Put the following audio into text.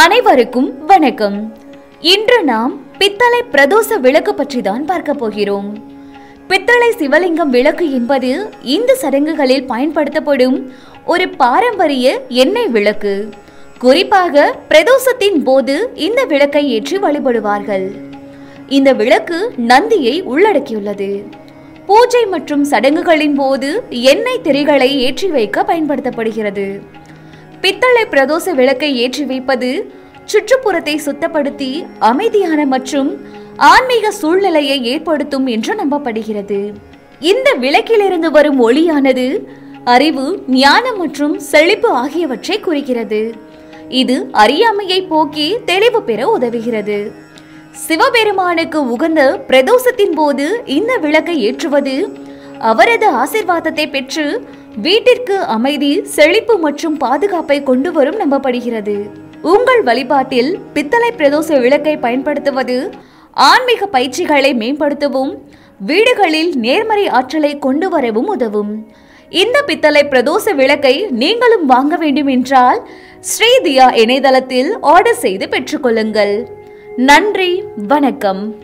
அனைவருக்கும் வணக்கம். இன்று நாம் பித்தளை பிரதோஷ விளக்கு பற்றி தான் பார்க்க போகிறோம். பித்தளை சிவலிங்கம் விளக்கு என்பது இந்து சடங்குகளில் பயன்படுத்தப்படும் ஒரு பாரம்பரிய எண்ணெய் விளக்கு. குறிப்பாக பிரதோஷத்தின் போது இந்த விளக்கை ஏற்றி வழிபடுவார்கள். இந்த விளக்கு நந்தியை உள்ளடக்கியுள்ளது. பூஜை மற்றும் சடங்குகளின் போது எண்ணெய் திரிகளை ஏற்றி வைக்க பயன்படுத்தப்படுகிறது. பித்தளை பிரதோஷ விளக்கை ஏற்றி வைப்பது சுற்றுப்புறத்தை சுத்தப்படுத்தி அமைதியான மற்றும் ஆன்மீக சூழ்நிலையை ஏற்படுத்தும் என்று நம்பப்படுகிறது. இந்த விளக்கிலிருந்து வரும் ஒளியானது அறிவு ஞானம் மற்றும் செழிப்பு ஆகியவற்றை குறிக்கிறது. இது அறியாமையை போக்கி தெளிவு பெற உதவுகிறது. சிவபெருமானுக்கு உகந்த பிரதோஷத்தின் போது இந்த விளக்கை ஏற்றுவது அவரது ஆசிர்வாதத்தை பெற்று வீட்டிற்கு அமைதி செழிப்பு மற்றும் பாதுகாப்பை கொண்டு வரும் நம்பப்படுகிறது. உங்கள் வழிபாட்டில் பித்தளை பிரதோஷ விளக்கை பயன்படுத்துவது ஆன்மீக பயிற்சிகளை மேம்படுத்தவும் வீடுகளில் நேர்மறை ஆற்றலை கொண்டு வரவும் உதவும். இந்த பித்தளை பிரதோஷ விளக்கை நீங்களும் வாங்க வேண்டும் என்றால் ஸ்ரீதியா இணையதளத்தில் ஆர்டர் செய்து பெற்றுக்கொள்ளுங்கள். நன்றி வணக்கம்.